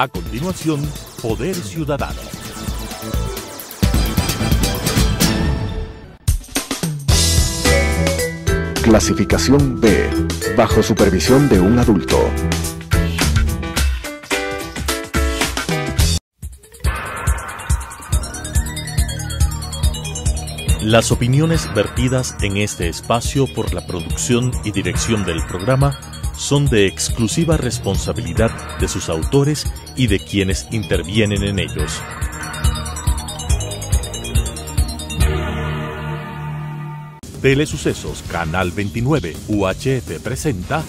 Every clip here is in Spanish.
A continuación, Poder Ciudadano. Clasificación B, bajo supervisión de un adulto. Las opiniones vertidas en este espacio por la producción y dirección del programa son de exclusiva responsabilidad de sus autores y de quienes intervienen en ellos. Telesucesos Canal 29 UHF presenta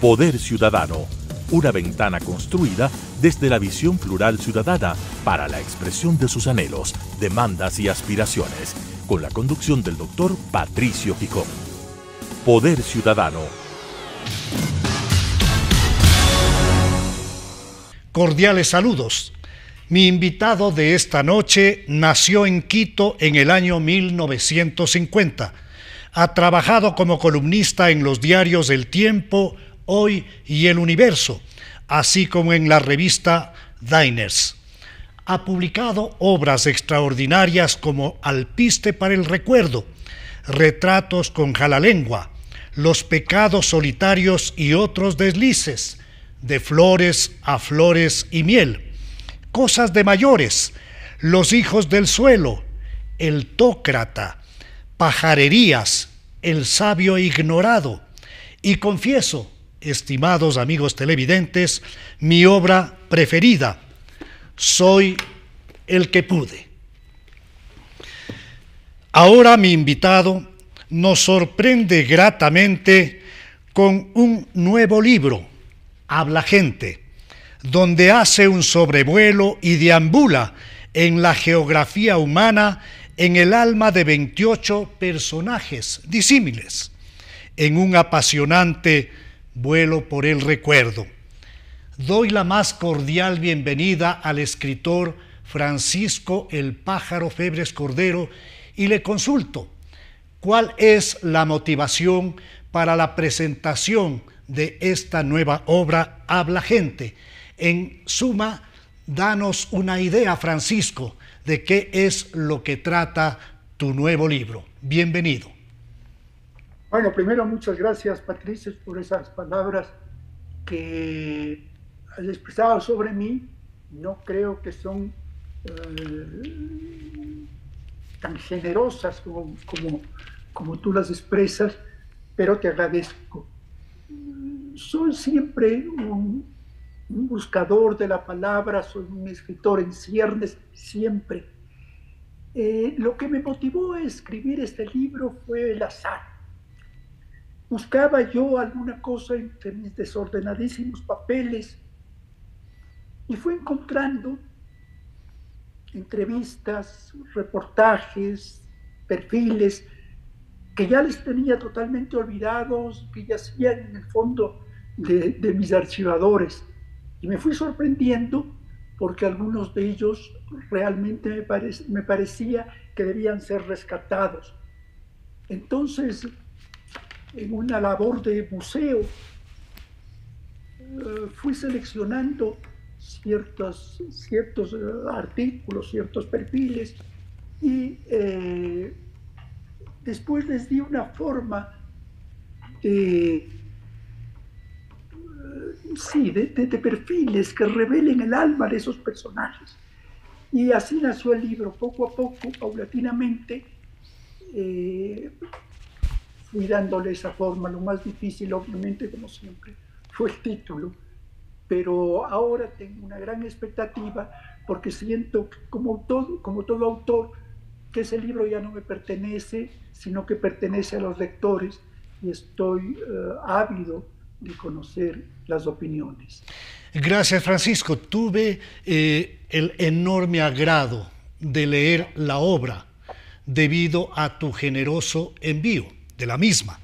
Poder Ciudadano, una ventana construida desde la visión plural ciudadana para la expresión de sus anhelos, demandas y aspiraciones, con la conducción del doctor Patricio Picón. Poder Ciudadano. Cordiales saludos. Mi invitado de esta noche nació en Quito en el año 1950 ha trabajado como columnista en los diarios El Tiempo, Hoy y El Universo, así como en la revista Diners. Ha publicado obras extraordinarias como Alpiste para el Recuerdo, Retratos con Jalalengua, Los Pecados Solitarios y otros deslices, De Flores a Flores y Miel, Cosas de Mayores, Los Hijos del Suelo, El Tócrata, pajarerías, el sabio ignorado. Y confieso, estimados amigos televidentes, mi obra preferida, Soy el que pude. Ahora mi invitado nos sorprende gratamente con un nuevo libro, Habla Gente, donde hace un sobrevuelo y deambula en la geografía humana en el alma de 28 personajes disímiles, en un apasionante vuelo por el recuerdo. Doy la más cordial bienvenida al escritor Francisco el Pájaro Febres Cordero y le consulto cuál es la motivación para la presentación de esta nueva obra Habla Gente. En suma, danos una idea, Francisco, de qué es lo que trata tu nuevo libro. Bienvenido. Bueno, primero muchas gracias Patricia por esas palabras que has expresado sobre mí. No creo que son eh, tan generosas como, como, como tú las expresas, pero te agradezco. Soy siempre un, buscador de la palabra, soy un escritor en ciernes siempre. Eh, lo que me motivó a escribir este libro fue el azar. Buscaba yo alguna cosa entre mis desordenadísimos papeles y fui encontrando entrevistas, reportajes, perfiles que ya les tenía totalmente olvidados, que yacían en el fondo de, mis archivadores. Y me fui sorprendiendo porque algunos de ellos realmente me, me parecía que debían ser rescatados. Entonces, en una labor de museo, eh, fui seleccionando ciertos, ciertos eh, artículos, ciertos perfiles y eh, después les di una forma de sí, de, perfiles que revelen el alma de esos personajes. Y así nació el libro, poco a poco, paulatinamente, eh, fui dándole esa forma. Lo más difícil, obviamente, como siempre, fue el título. Pero ahora tengo una gran expectativa porque siento, como todo, como todo autor, que ese libro ya no me pertenece, sino que pertenece a los lectores y estoy eh, ávido de conocer las opiniones. Gracias Francisco. Tuve eh, el enorme agrado de leer la obra debido a tu generoso envío de la misma.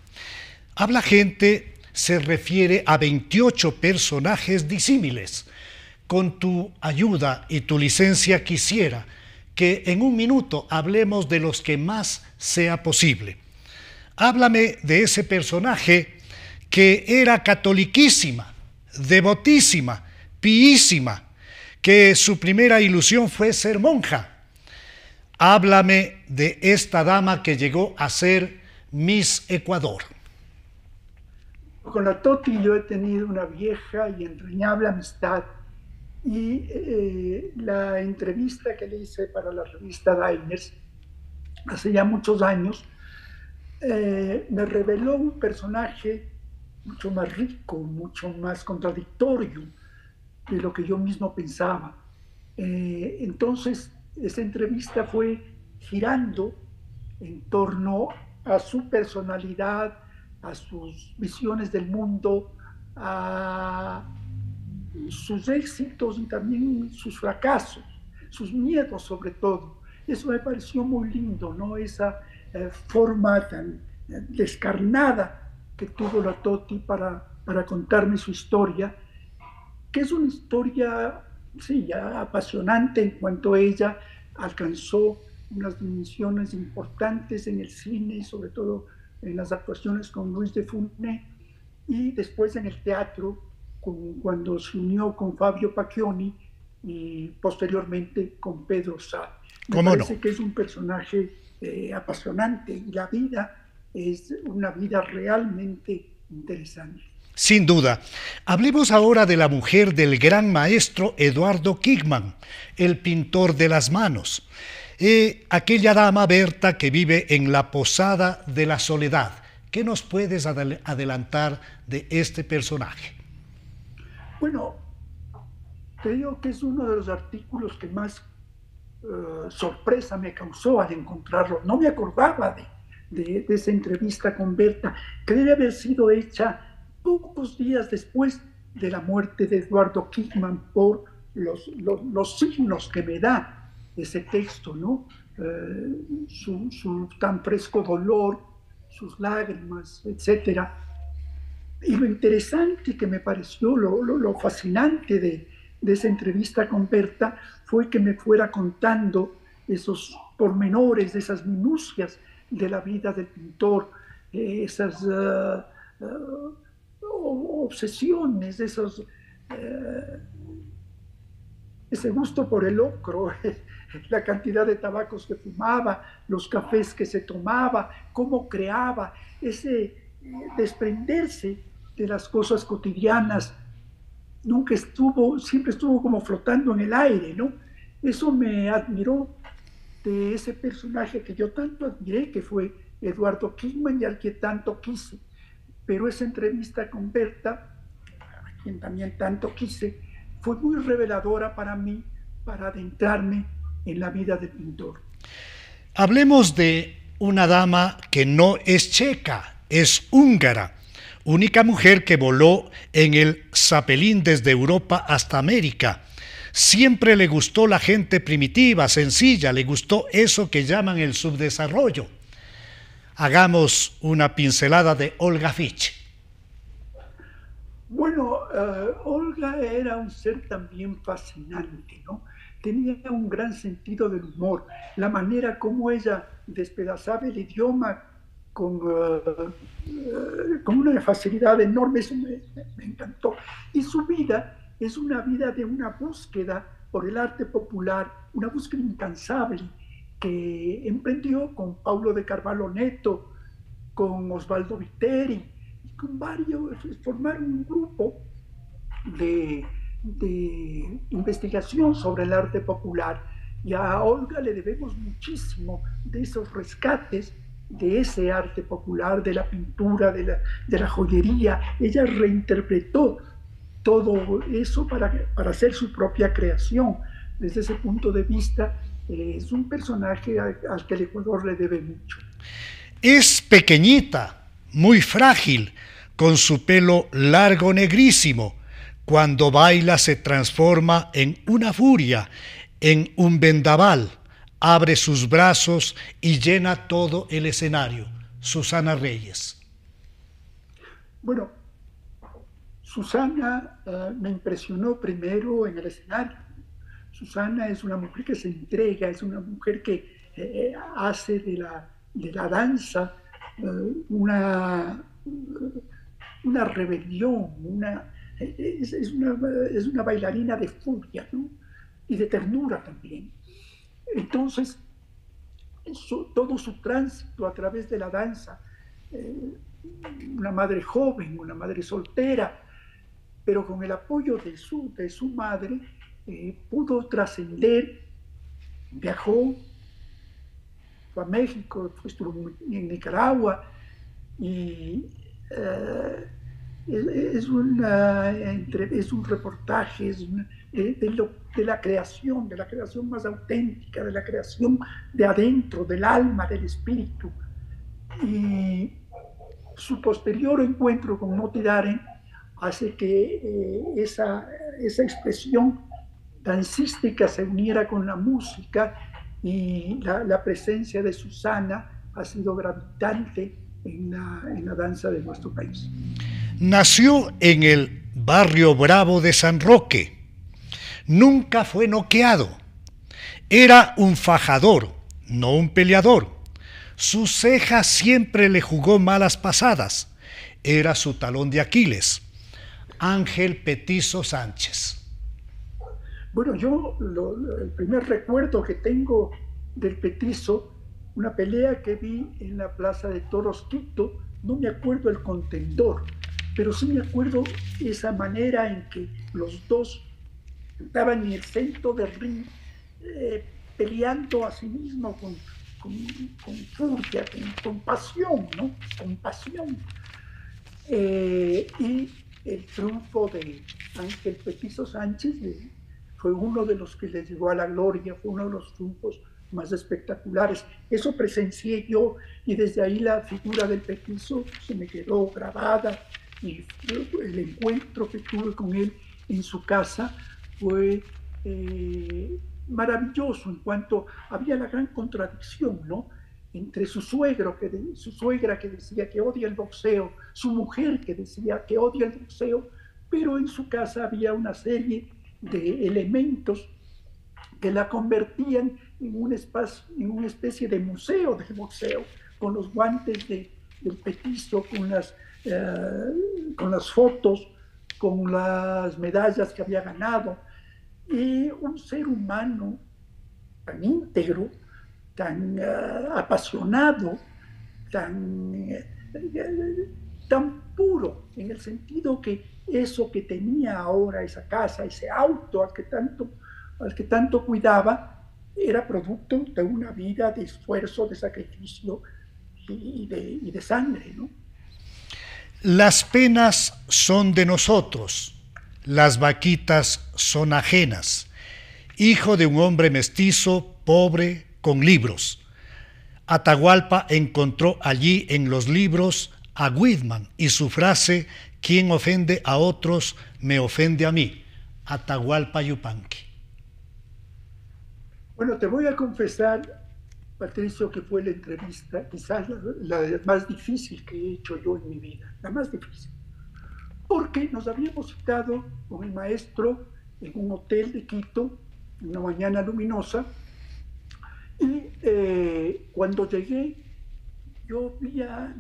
Habla gente se refiere a 28 personajes disímiles. Con tu ayuda y tu licencia quisiera que en un minuto hablemos de los que más sea posible. Háblame de ese personaje que era catoliquísima, devotísima, piísima, que su primera ilusión fue ser monja. Háblame de esta dama que llegó a ser Miss Ecuador. Con la Toti yo he tenido una vieja y entrañable amistad y eh, la entrevista que le hice para la revista Diners hace ya muchos años eh, me reveló un personaje mucho más rico, mucho más contradictorio de lo que yo mismo pensaba. Eh, entonces, esa entrevista fue girando en torno a su personalidad, a sus visiones del mundo, a sus éxitos y también sus fracasos, sus miedos sobre todo. Eso me pareció muy lindo, ¿no? Esa eh, forma tan eh, descarnada que tuvo la Toti para, para contarme su historia, que es una historia, sí, ya apasionante en cuanto ella alcanzó unas dimensiones importantes en el cine sobre todo en las actuaciones con Luis de Funès y después en el teatro cuando se unió con Fabio Pacchioni y posteriormente con Pedro Sá. Me parece que es un personaje eh, apasionante y la vida es una vida realmente interesante. Sin duda. Hablemos ahora de la mujer del gran maestro Eduardo Kigman, el pintor de las manos. Eh, aquella dama Berta que vive en la posada de la soledad. ¿Qué nos puedes adelantar de este personaje? Bueno, creo que es uno de los artículos que más eh, sorpresa me causó al encontrarlo. No me acordaba de, esa entrevista con Berta, que debe haber sido hecha pocos días después de la muerte de Eduardo Kickman por los, los signos que me da ese texto, ¿no? Eh, su, tan fresco dolor, sus lágrimas, etc. Y lo interesante que me pareció, lo, fascinante de, esa entrevista con Berta fue que me fuera contando esos pormenores, esas minucias de la vida del pintor, eh, esas eh, obsesiones, esos, ese gusto por el ocro, la cantidad de tabacos que fumaba, los cafés que se tomaba, cómo creaba, ese eh, desprenderse de las cosas cotidianas, nunca estuvo, siempre estuvo como flotando en el aire, ¿no? Eso me admiró de ese personaje que yo tanto admiré, que fue Eduardo Kingman y al que tanto quise. Pero esa entrevista con Berta, a quien también tanto quise, fue muy reveladora para mí, para adentrarme en la vida del pintor. Hablemos de una dama que no es checa, es húngara, única mujer que voló en el Zapelín desde Europa hasta América. Siempre le gustó la gente primitiva, sencilla, le gustó eso que llaman el subdesarrollo. Hagamos una pincelada de Olga Fitch. Bueno, eh, Olga era un ser también fascinante, ¿no? tenía un gran sentido del humor, la manera como ella despedazaba el idioma con, uh, con una facilidad enorme, eso me, encantó. Y su vida es una vida de una búsqueda por el arte popular, una búsqueda incansable que emprendió con Paulo de Carvalho Neto, con Osvaldo Viteri, y con varios, formaron un grupo de de investigación sobre el arte popular. Y a Olga le debemos muchísimo de esos rescates de ese arte popular, de la pintura, de la, de la joyería. Ella reinterpretó todo eso para, para hacer su propia creación. Desde ese punto de vista, eh, es un personaje al, al que el Ecuador le debe mucho. Es pequeñita, muy frágil, con su pelo largo negrísimo cuando baila se transforma en una furia, en un vendaval, abre sus brazos y llena todo el escenario. Susana Reyes. Bueno, Susana eh, me impresionó primero en el escenario. Susana es una mujer que se entrega, es una mujer que eh, hace de la, de la danza eh, una, una rebelión, una, es, una, es una bailarina de furia, ¿no? y de ternura también. Entonces, todo su tránsito a través de la danza, eh, una madre joven, una madre soltera, pero con el apoyo de su, de su madre, eh, pudo trascender, viajó, fue a México, estuvo en Nicaragua y eh, es, una, es un reportaje de, de, la creación, de la creación más auténtica, de la creación de adentro, del alma, del espíritu. Y su posterior encuentro con Daren hace que eh, esa, esa expresión dancística se uniera con la música y la, la presencia de Susana ha sido gravitante en la, en la danza de nuestro país. Nació en el barrio Bravo de San Roque. Nunca fue noqueado. Era un fajador, no un peleador. Su ceja siempre le jugó malas pasadas. Era su talón de Aquiles. Ángel Petizo Sánchez. Bueno, yo el primer recuerdo que tengo del Petizo, una pelea que vi en la Plaza de Toros Quito, no me acuerdo el contendor, pero sí me acuerdo esa manera en que los dos estaban en el centro del ring, eh, peleando a sí mismo con, con, furia, con, pasión, ¿no? Con pasión. Eh, y el triunfo de Ángel Petizo Sánchez fue uno de los que le llegó a la gloria, fue uno de los triunfos más espectaculares. Eso presencié yo y desde ahí la figura del Petizo se me quedó grabada y el encuentro que tuve con él en su casa fue eh, maravilloso en cuanto había la gran contradicción, ¿no? Entre su suegro, que su suegra que decía que odia el boxeo, su mujer que decía que odia el boxeo, pero en su casa había una serie de elementos que la convertían en un espacio, en una especie de museo del boxeo, con los guantes de, del petizo, con las eh, con las fotos, con las medallas que había ganado, y un ser humano tan íntegro, tan eh, apasionado, tan, eh, tan puro, en el sentido que eso que tenía ahora, esa casa, ese auto al que tanto, al que tanto cuidaba, era producto de una vida de esfuerzo, de sacrificio y de sangre, ¿no? Las penas son de nosotros, las vaquitas son ajenas. Hijo de un hombre mestizo, pobre, con libros. Atahualpa encontró allí en los libros a Whitman y su frase, quien ofende a otros, me ofende a mí. Atahualpa Yupanqui. Bueno, te voy a confesar Patricio, que fue la entrevista, quizás la, más difícil que he hecho yo en mi vida, la más difícil. Porque nos habíamos citado con el maestro en un hotel de Quito, una mañana luminosa, y eh, cuando llegué, yo vi a,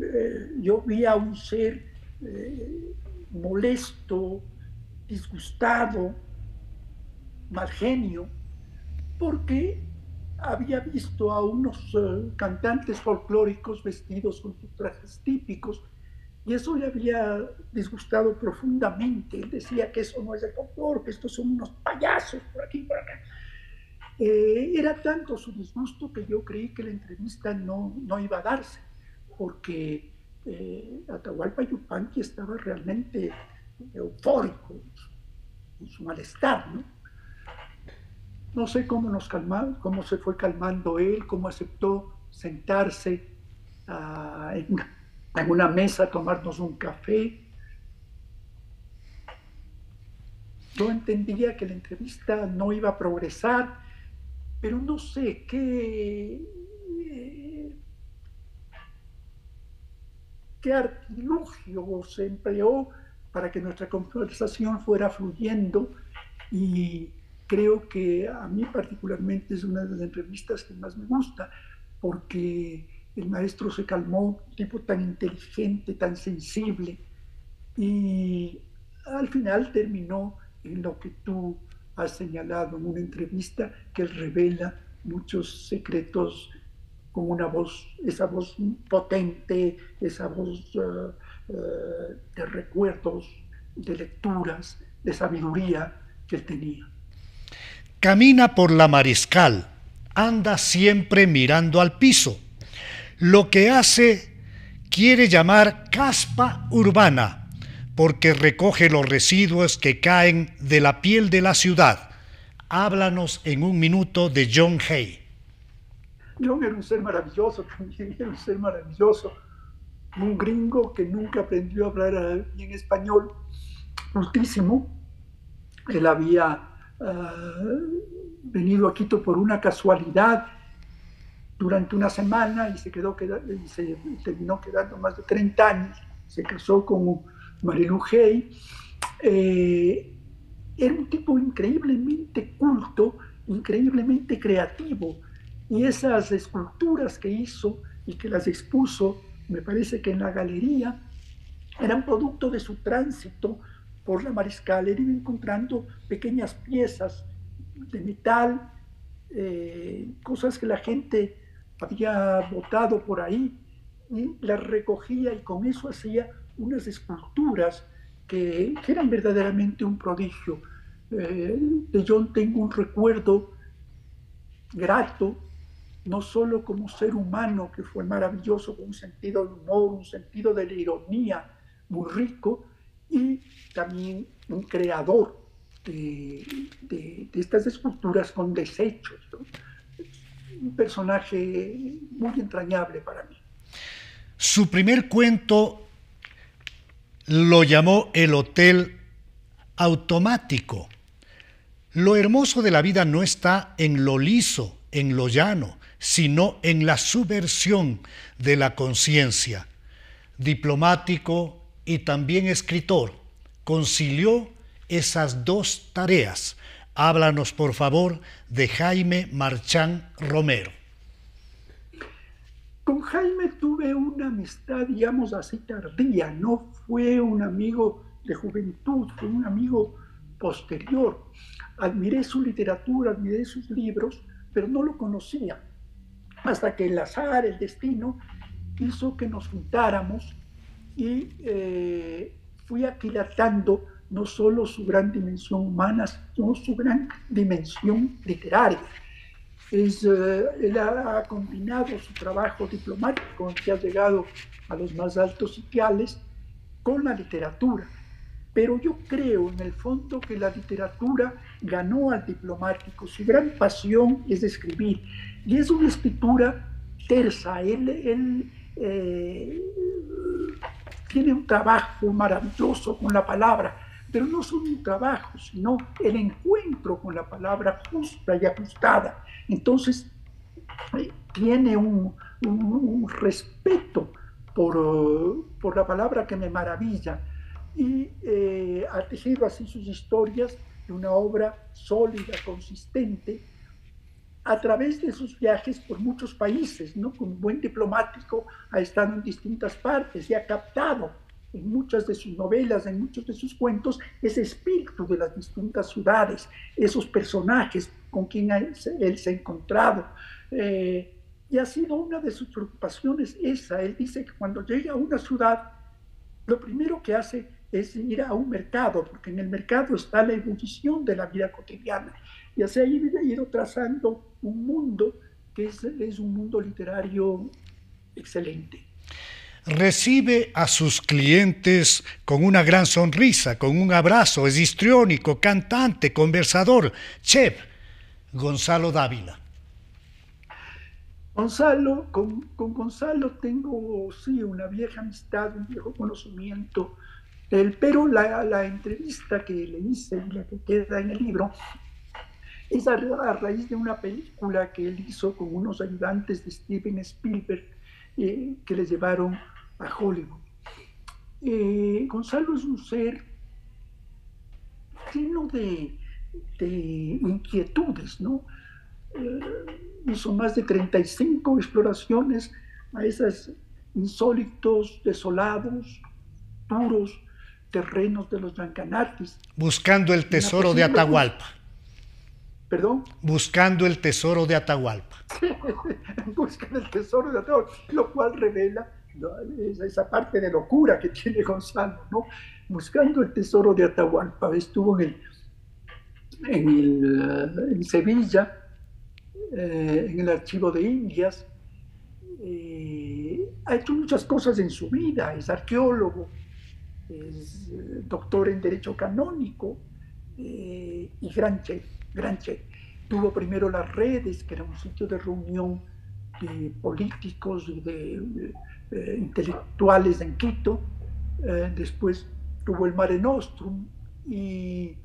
eh, un ser eh, molesto, disgustado, mal genio, porque había visto a unos eh, cantantes folclóricos vestidos con sus trajes típicos y eso le había disgustado profundamente. Él decía que eso no es el folclore, que estos son unos payasos por aquí y por acá. Eh, era tanto su disgusto que yo creí que la entrevista no, no iba a darse, porque eh, Atahualpa Yupanqui estaba realmente eufórico en su malestar, ¿no? No sé cómo nos calmamos, cómo se fue calmando él, cómo aceptó sentarse ah, en, una mesa tomarnos un café. Yo entendía que la entrevista no iba a progresar, pero no sé qué, qué artilugio se empleó para que nuestra conversación fuera fluyendo y creo que a mí particularmente es una de las entrevistas que más me gusta, porque el maestro se calmó, un tipo tan inteligente, tan sensible, y al final terminó en lo que tú ha señalado en una entrevista que él revela muchos secretos con una voz, esa voz potente, esa voz eh, eh, de recuerdos, de lecturas, de sabiduría que él tenía. Camina por la mariscal, anda siempre mirando al piso. Lo que hace quiere llamar caspa urbana, porque recoge los residuos que caen de la piel de la ciudad. Háblanos en un minuto de John Hay. John era un ser maravilloso, también era un ser maravilloso. Un gringo que nunca aprendió a hablar bien español, justísimo. Él había ah, venido a Quito por una casualidad durante una semana y se, quedó, y se terminó quedando más de 30 años. Se casó con Marilu Hay. Eh, era un tipo increíblemente culto, increíblemente creativo. Y esas esculturas que hizo y que las expuso, me parece que en la galería, eran producto de su tránsito por la Mariscal. Él iba encontrando pequeñas piezas de metal, eh, cosas que la gente había botado por ahí y las recogía y con eso hacía unas esculturas que, eran verdaderamente un prodigio. Eh, de John tengo un recuerdo grato, no solo como ser humano, que fue maravilloso, con un sentido de humor, un sentido de la ironía muy rico, y también un creador de, estas esculturas con desechos. Un personaje muy entrañable para mí. Su primer cuento lo llamó El Hotel Automático. Lo hermoso de la vida no está en lo liso, en lo llano, sino en la subversión de la conciencia. Diplomático y también escritor, concilió esas dos tareas. Háblanos, por favor, de Jaime Marchán Romero. Con Jaime tuve una amistad, digamos así, tardía. No fue un amigo de juventud, fue un amigo posterior. Admiré su literatura, admiré sus libros, pero no lo conocía. Hasta que el azar, el destino, hizo que nos juntáramos y eh, fui aquilatando no solo su gran dimensión humana, sino su gran dimensión literaria. Es, eh, él ha combinado su trabajo diplomático, que ha llegado a los más altos sitiales, con la literatura. Pero yo creo en el fondo que la literatura ganó al diplomático. Su gran pasión es escribir. Y es una escritura tersa. Él, él eh, tiene un trabajo maravilloso con la palabra pero no solo un trabajo, sino el encuentro con la palabra justa y ajustada. Entonces, eh, tiene un, respeto por, por, la palabra que me maravilla y eh, ha tejido así sus historias de una obra sólida, consistente, a través de sus viajes por muchos países, ¿no? Como buen diplomático ha estado en distintas partes y ha captado en muchas de sus novelas, en muchos de sus cuentos, ese espíritu de las distintas ciudades, esos personajes con quien él se ha encontrado. Eh, y ha sido una de sus preocupaciones esa. Él dice que cuando llega a una ciudad, lo primero que hace es ir a un mercado, porque en el mercado está la ebullición de la vida cotidiana. Y así ha ido trazando un mundo que es, es un mundo literario excelente recibe a sus clientes con una gran sonrisa, con un abrazo, es histriónico, cantante, conversador, chef, Gonzalo Dávila. Gonzalo, con, Gonzalo tengo, sí, una vieja amistad, un viejo conocimiento, pero la, la, entrevista que le hice, la que queda en el libro, es a, raíz de una película que él hizo con unos ayudantes de Steven Spielberg, eh, que le llevaron a Hollywood. Eh, Gonzalo es un ser lleno de, inquietudes, ¿no? Eh, hizo más de 35 exploraciones a esos insólitos, desolados, duros terrenos de los Yancanatis. Buscando el tesoro de Atahualpa. ¿Perdón? Buscando el tesoro de Atahualpa. Buscando el tesoro de Atahualpa, lo cual revela esa parte de locura que tiene Gonzalo, ¿no? Buscando el tesoro de Atahualpa. Estuvo en, en, en Sevilla, eh, en el archivo de Indias. Eh, ha hecho muchas cosas en su vida, es arqueólogo, es eh, doctor en Derecho Canónico y gran chef, gran chef. Tuvo primero las redes, que era un sitio de reunión de políticos y de, intelectuales en Quito. después tuvo el Mare Nostrum y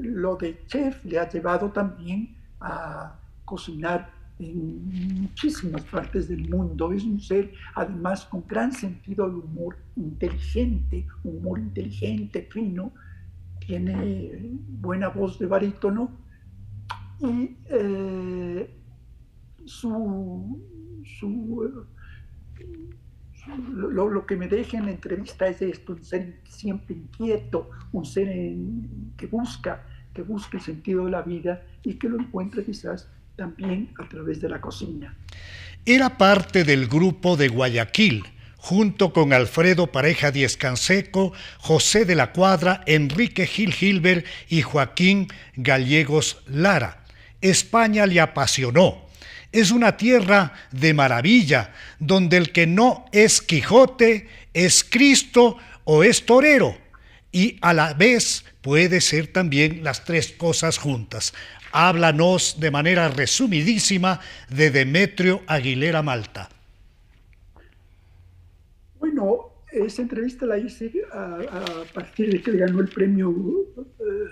lo de chef le ha llevado también a cocinar en muchísimas partes del mundo. Es un ser, además, con gran sentido de humor, inteligente, humor inteligente, fino, tiene buena voz de barítono y eh, su, lo, que me deja en la entrevista es esto, un ser siempre inquieto, un ser que busca, que busca el sentido de la vida y que lo encuentra quizás también a través de la cocina. Era parte del grupo de Guayaquil, junto con Alfredo Pareja Díez Canseco, José de la Cuadra, Enrique Gil Gilbert y Joaquín Gallegos Lara. España le apasionó. Es una tierra de maravilla, donde el que no es Quijote es Cristo o es torero, y a la vez puede ser también las tres cosas juntas. Háblanos de manera resumidísima de Demetrio Aguilera Malta. Bueno, esa entrevista la hice a, partir de que ganó el premio, eh,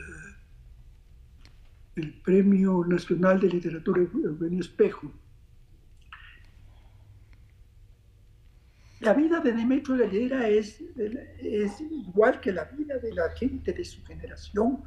el premio Nacional de Literatura Eugenio Espejo. La vida de Demetrio Aguilera es, es igual que la vida de la gente de su generación,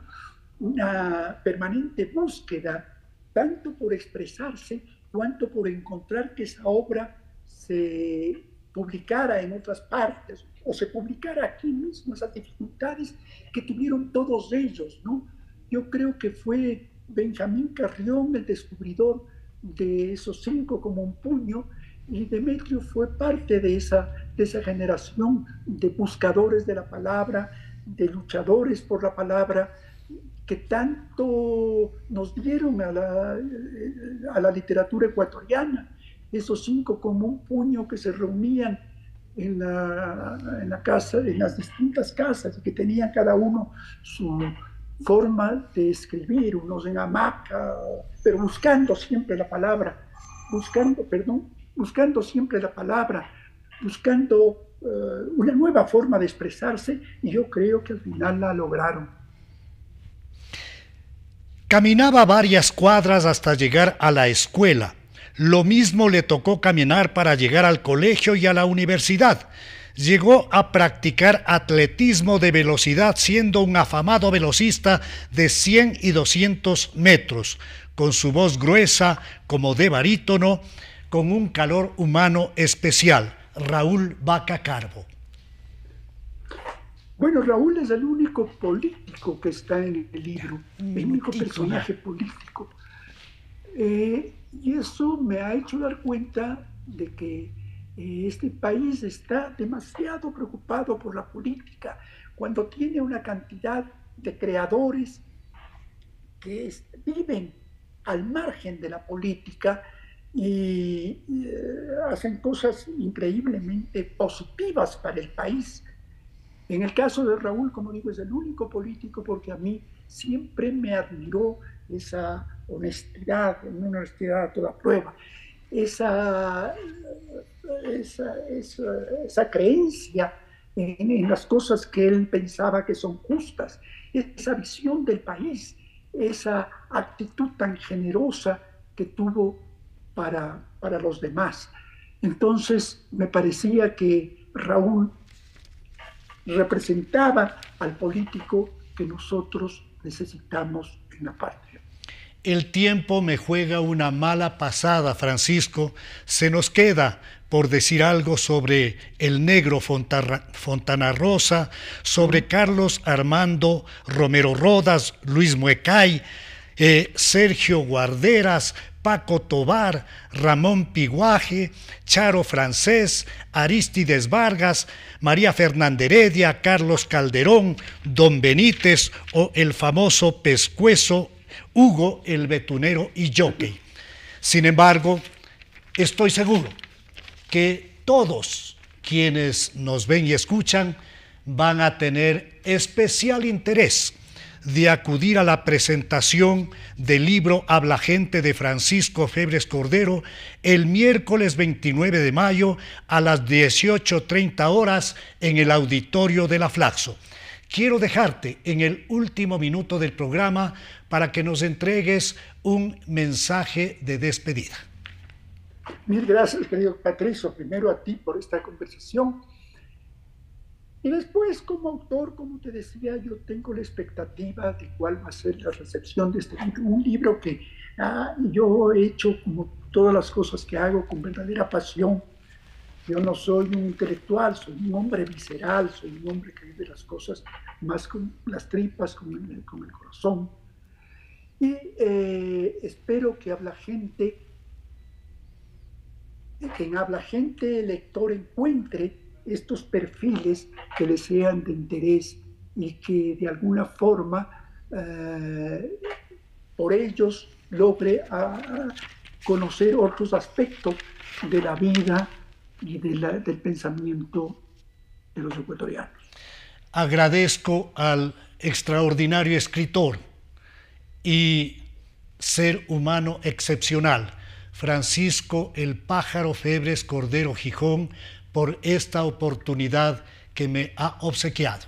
una permanente búsqueda, tanto por expresarse cuanto por encontrar que esa obra se publicara en otras partes o se publicara aquí mismo, esas dificultades que tuvieron todos ellos, ¿no? Yo creo que fue Benjamín Carrión el descubridor de esos cinco como un puño y Demetrio fue parte de esa, de esa generación de buscadores de la palabra, de luchadores por la palabra, que tanto nos dieron a la, a la literatura ecuatoriana, esos cinco como un puño que se reunían en la, en la casa, en las distintas casas, que tenían cada uno su forma de escribir, unos en hamaca, pero buscando siempre la palabra, buscando, perdón, buscando siempre la palabra, buscando eh, una nueva forma de expresarse, y yo creo que al final la lograron. Caminaba varias cuadras hasta llegar a la escuela. Lo mismo le tocó caminar para llegar al colegio y a la universidad. Llegó a practicar atletismo de velocidad siendo un afamado velocista de 100 y 200 metros, con su voz gruesa como de barítono, con un calor humano especial. Raúl Vaca Carbo. Bueno, Raúl es el único político que está en el libro, el único personaje político. Eh, y eso me ha hecho dar cuenta de que eh, este país está demasiado preocupado por la política. Cuando tiene una cantidad de creadores que viven al margen de la política y eh, hacen cosas increíblemente positivas para el país. En el caso de Raúl, como digo, es el único político porque a mí siempre me admiró esa honestidad, una honestidad a toda prueba, esa, esa, creencia en, en, las cosas que él pensaba que son justas, esa visión del país, esa actitud tan generosa que tuvo para, para los demás. Entonces me parecía que Raúl representaba al político que nosotros necesitamos en la patria. El tiempo me juega una mala pasada, Francisco. Se nos queda por decir algo sobre el negro Fontana Rosa, sobre Carlos Armando Romero Rodas, Luis Muecay, eh, Sergio Guarderas, Paco Tobar, Ramón Piguaje, Charo Francés, Aristides Vargas, María Fernanda Heredia, Carlos Calderón, Don Benítez o el famoso pescuezo Hugo el Betunero y Jockey. Sin embargo, estoy seguro que todos quienes nos ven y escuchan van a tener especial interés de acudir a la presentación del libro Habla Gente de Francisco Febres Cordero el miércoles 29 de mayo a las 18.30 horas en el auditorio de la Flaxo. Quiero dejarte en el último minuto del programa para que nos entregues un mensaje de despedida. Mil gracias, querido Patricio, primero a ti por esta conversación y después, como autor, como te decía, yo tengo la expectativa de cuál va a ser la recepción de este libro. Un libro que ah, yo he hecho, como todas las cosas que hago, con verdadera pasión. Yo no soy un intelectual, soy un hombre visceral, soy un hombre que vive las cosas más con las tripas, con el, corazón. Y eh, espero que habla gente, que en habla gente el lector encuentre estos perfiles que le sean de interés y que de alguna forma eh, por ellos logre conocer otros aspectos de la vida y del pensamiento de los ecuatorianos. Agradezco al extraordinario escritor y ser humano excepcional, Francisco el Pájaro Febres Cordero Gijón, por esta oportunidad que me ha obsequiado.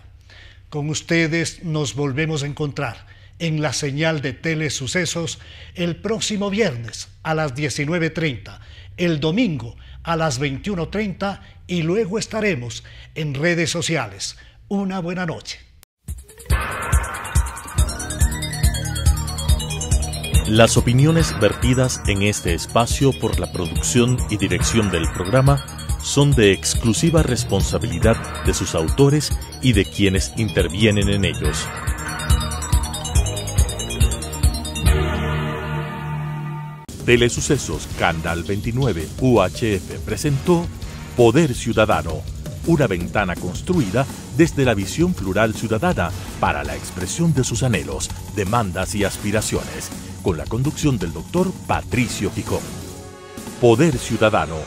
Con ustedes nos volvemos a encontrar en la señal de Telesucesos el próximo viernes a las 19.30, el domingo a las 21.30 y luego estaremos en redes sociales. Una buena noche. Las opiniones vertidas en este espacio por la producción y dirección del programa son de exclusiva responsabilidad de sus autores y de quienes intervienen en ellos. Telesucesos Canal 29 UHF presentó Poder Ciudadano, una ventana construida desde la visión plural ciudadana para la expresión de sus anhelos, demandas y aspiraciones, con la conducción del doctor Patricio Picón. Poder Ciudadano